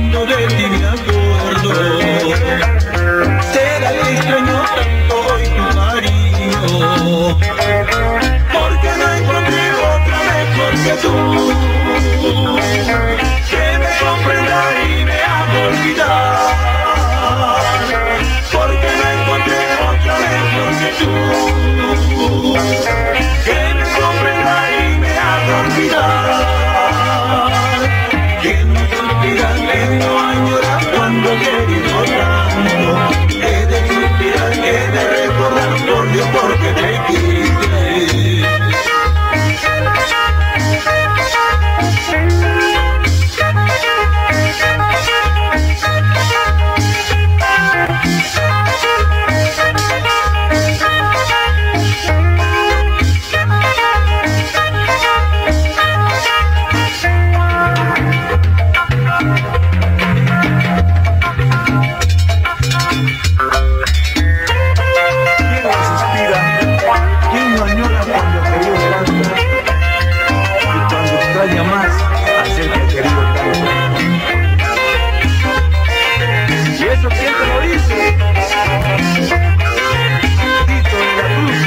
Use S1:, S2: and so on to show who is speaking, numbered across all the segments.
S1: cuando de ti me acuerdo. Será que extraño tanto hoy tu cariño. Porque no encontré otra mejor que tú. Que me comprenda y me haga olvidar. Porque no encontré otra mejor que tú. Que me comprenda y me haga olvidar. extraña más acerca del querido Carlos. Y eso quién te lo dice. Tito de la Cruz.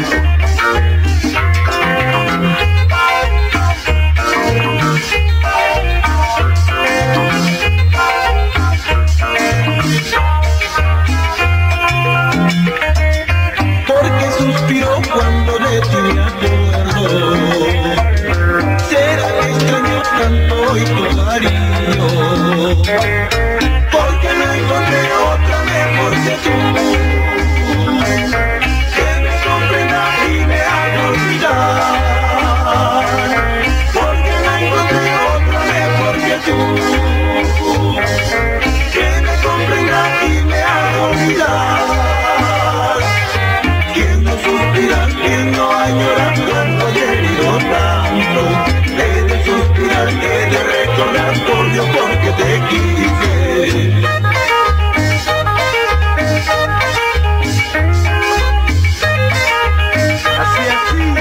S1: Porque suspiró cuando le tiró Oh,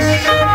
S1: Nos estamos.